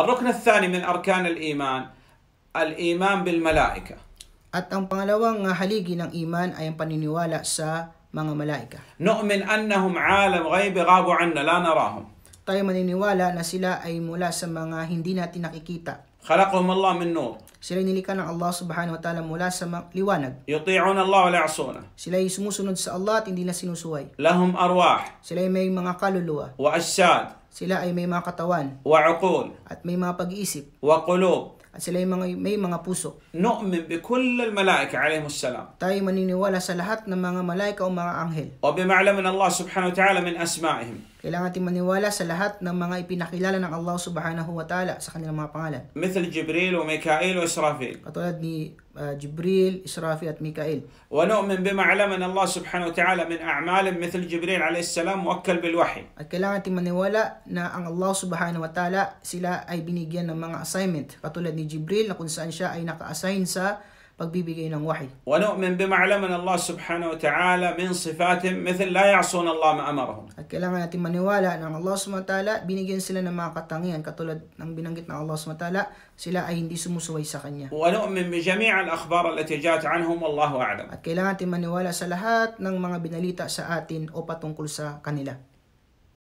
الركن الثاني من أركان الإيمان الإيمان بالملائكة At ang pangalawang haligi ng iman ay ang paniniwala sa mga malaika. نؤمن أنهم عالم غيب غابوا عنا لا نراهم Tayo maniniwala na sila ay mula sa mga hindi natin nakikita. خلقهم الله من نور Sila ay nilikha ng Allah subhanahu wa ta'ala mula sa mga liwanag. يطيعون الله ولا يعصونه Sila ay sumusunod sa Allah at hindi na sinusuway. لهم أرواح Sila ay may mga kaluluwa. وأجساد Sila ay may mga katawan وعقول at may mga pag-iisip. وقلوب At sila ay mga, may mga puso. نؤمن بكل الملائكة عليهم السلام Tayo ay maniniwala sa lahat ng mga malaika o mga anghel. وبما علمنا الله سبحانه وتعالى من أسمائهم Kailangan natin maniwala sa lahat ng mga ipinakilala ng Allah subhanahu wa ta'ala sa kanilang mga pangalan. مثل جبريل وميكائيل وإسرافيل Katulad ni جبريل إسرافية ميكائيل. ونؤمن بما علمنا الله سبحانه وتعالى من أعمال مثل جبريل عليه السلام موكل بالوحي. الكلام من ولا نا أن الله سبحانه وتعالى سلا أي بنيجي نمع أسايمنت كتولد جبريل نكون سانشا أي نك سا pagbibigay ng wahi. ونؤمن بما علمنا الله سبحانه وتعالى من صفاتهم مثل لا يعصون الله ما أمرهم At kailangan natin maniwala na ang Allah subhanahu wa ta'ala binigyan sila ng mga katangian katulad ng binanggit ng Allah subhanahu wa ta'ala sila ay hindi sumusuway sa Kanya. ونؤمن بجميع الأخبار التي جاءت عنهم والله أعلم At kailangan natin maniwala sa lahat ng mga binalita sa atin o patungkol sa kanila.